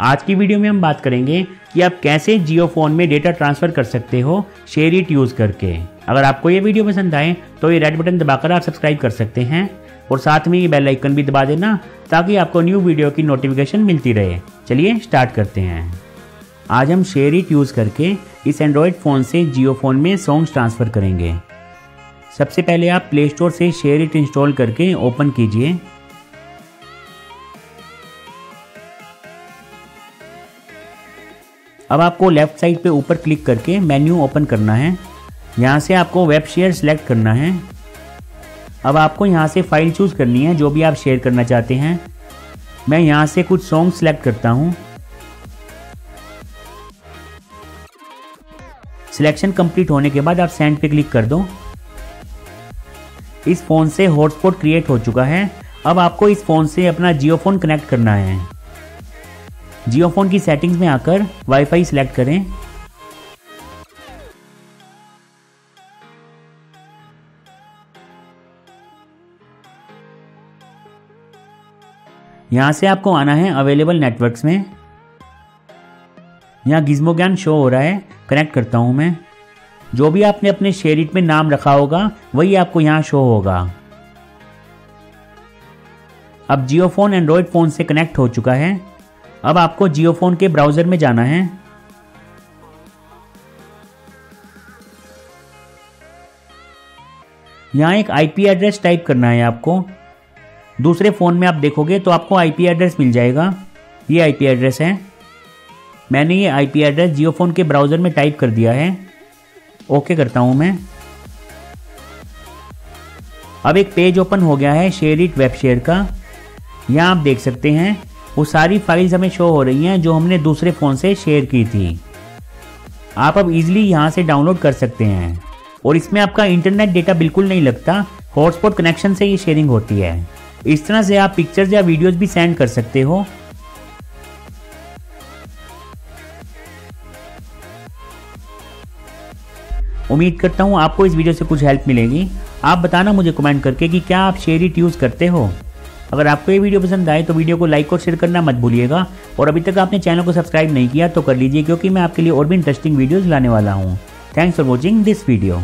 आज की वीडियो में हम बात करेंगे कि आप कैसे जियो फ़ोन में डेटा ट्रांसफ़र कर सकते हो, शेयर इट यूज़ करके। अगर आपको ये वीडियो पसंद आए तो ये रेड बटन दबाकर आप सब्सक्राइब कर सकते हैं और साथ में ये बेल आइकन भी दबा देना ताकि आपको न्यू वीडियो की नोटिफिकेशन मिलती रहे। चलिए स्टार्ट करते हैं। आज हम शेयर इट यूज़ करके इस एंड्रॉयड फ़ोन से जियो फ़ोन में सॉन्ग्स ट्रांसफ़र करेंगे। सबसे पहले आप प्ले स्टोर से शेयर इट इंस्टॉल करके ओपन कीजिए। अब आपको लेफ़्ट साइड पे ऊपर क्लिक करके मेन्यू ओपन करना है। यहाँ से आपको वेब शेयर सेलेक्ट करना है। अब आपको यहाँ से फ़ाइल चूज़ करनी है, जो भी आप शेयर करना चाहते हैं। मैं यहाँ से कुछ सॉन्ग सेलेक्ट करता हूँ। सिलेक्शन कंप्लीट होने के बाद आप सेंड पे क्लिक कर दो। इस फ़ोन से हॉटस्पॉट क्रिएट हो चुका है। अब आपको इस फ़ोन से अपना जियो फ़ोन कनेक्ट करना है। जियो फ़ोन की सेटिंग्स में आकर वाईफाई सिलेक्ट करें। यहाँ से आपको आना है अवेलेबल नेटवर्क्स में। यहाँ गिज्मो ज्ञान शो हो रहा है कनेक्ट करता हूँ मैं। जो भी आपने अपने शेयरिट में नाम रखा होगा, वही आपको यहाँ शो होगा। अब जियो फ़ोन एंड्रॉयड फ़ोन से कनेक्ट हो चुका है। अब आपको जियो फ़ोन के ब्राउज़र में जाना है। यहाँ एक आईपी एड्रेस टाइप करना है आपको। दूसरे फ़ोन में आप देखोगे तो आपको आईपी एड्रेस मिल जाएगा। ये आईपी एड्रेस है। मैंने ये आईपी एड्रेस जियो फ़ोन के ब्राउज़र में टाइप कर दिया है। ओके करता हूँ मैं। अब एक पेज ओपन हो गया है शेयर इट वेब शेयर का। यहाँ आप देख सकते हैं। वो सारी फाइल्स हमें शो हो रही हैं जो हमने दूसरे फ़ोन से शेयर की थी। आप अब इजीली यहाँ से डाउनलोड कर सकते हैं। और इसमें आपका इंटरनेट डेटा बिल्कुल नहीं लगता हॉटस्पॉट कनेक्शन से ये शेयरिंग होती है। इस तरह से आप पिक्चर्स या वीडियोस भी सेंड कर सकते हो। उम्मीद करता हूँ आपको इस वीडियो से कुछ हेल्प मिलेगी। आप बताना मुझे कमेंट करके कि क्या आप शेयर इट यूज़ करते हो। अगर आपको ये वीडियो पसंद आए तो वीडियो को लाइक और शेयर करना मत भूलिएगा। और अभी तक आपने चैनल को सब्सक्राइब नहीं किया तो कर लीजिए क्योंकि मैं आपके लिए और भी इंटरेस्टिंग वीडियोज़ लाने वाला हूँ। Thanks for watching this video